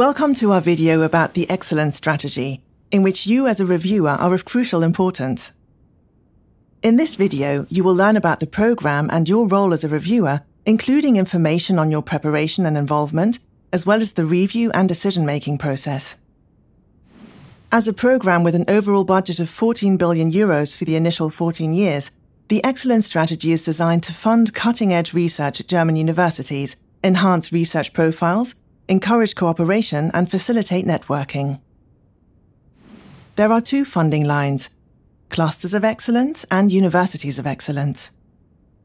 Welcome to our video about the excellence strategy, in which you as a reviewer are of crucial importance. In this video, you will learn about the program and your role as a reviewer, including information on your preparation and involvement, as well as the review and decision-making process. As a program with an overall budget of 14 billion euros for the initial 14 years, the Excellence Strategy is designed to fund cutting-edge research at German universities, enhance research profiles, encourage cooperation, and facilitate networking. There are two funding lines clusters of excellence and universities of excellence.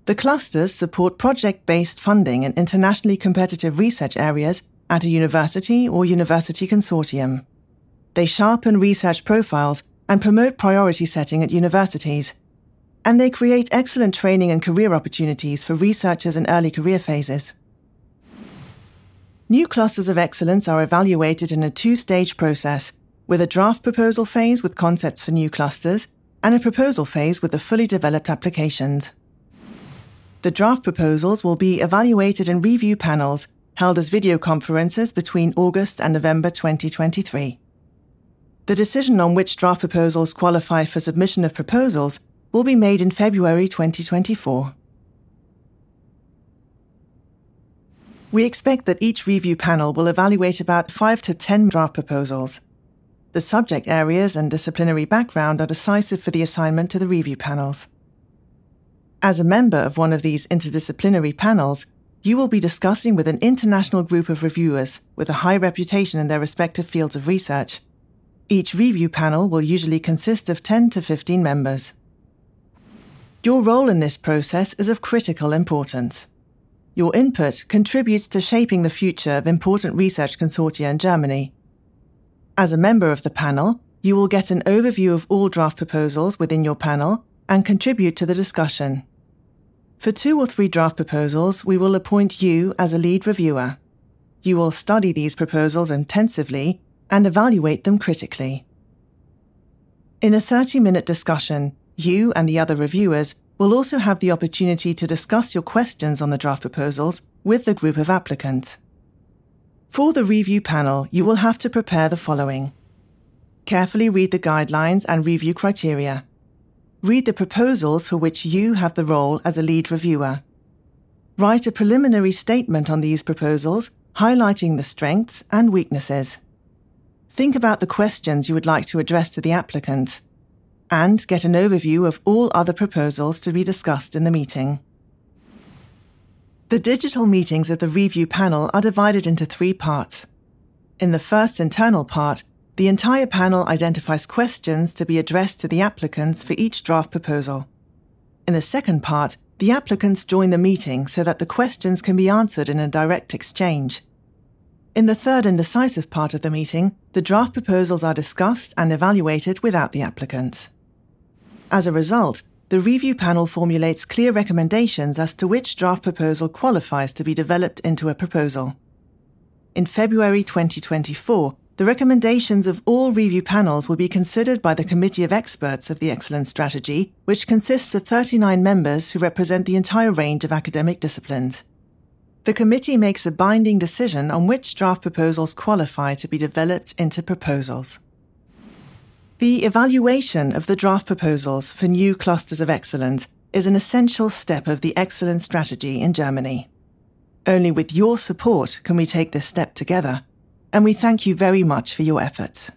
The clusters support project based funding in internationally competitive research areas at a university or university consortium. They sharpen research profiles and promote priority setting at universities. And they create excellent training and career opportunities for researchers in early career phases. New clusters of excellence are evaluated in a two stage process, with a draft proposal phase with concepts for new clusters and a proposal phase with the fully developed applications. The draft proposals will be evaluated in review panels held as video conferences between August and November 2023. The decision on which draft proposals qualify for submission of proposals will be made in February 2024. We expect that each review panel will evaluate about 5 to 10 draft proposals. The subject areas and disciplinary background are decisive for the assignment to the review panels. As a member of one of these interdisciplinary panels, you will be discussing with an international group of reviewers with a high reputation in their respective fields of research. Each review panel will usually consist of 10 to 15 members. Your role in this process is of critical importance. Your input contributes to shaping the future of important research consortia in Germany. As a member of the panel, you will get an overview of all draft proposals within your panel and contribute to the discussion. For two or three draft proposals, we will appoint you as a lead reviewer. You will study these proposals intensively and evaluate them critically. In a 30 minute discussion, you and the other reviewers will also have the opportunity to discuss your questions on the draft proposals with the group of applicants. For the review panel, you will have to prepare the following. Carefully read the guidelines and review criteria. Read the proposals for which you have the role as a lead reviewer. Write a preliminary statement on these proposals, highlighting the strengths and weaknesses. Think about the questions you would like to address to the applicant and get an overview of all other proposals to be discussed in the meeting. The digital meetings of the review panel are divided into three parts. In the first internal part, the entire panel identifies questions to be addressed to the applicants for each draft proposal. In the second part, the applicants join the meeting so that the questions can be answered in a direct exchange. In the third and decisive part of the meeting, the draft proposals are discussed and evaluated without the applicants. As a result, the review panel formulates clear recommendations as to which draft proposal qualifies to be developed into a proposal. In February 2024, the recommendations of all review panels will be considered by the Committee of Experts of the Excellence Strategy, which consists of 39 members who represent the entire range of academic disciplines. The committee makes a binding decision on which draft proposals qualify to be developed into proposals. The evaluation of the draft proposals for new clusters of excellence is an essential step of the excellence strategy in Germany. Only with your support can we take this step together, and we thank you very much for your efforts.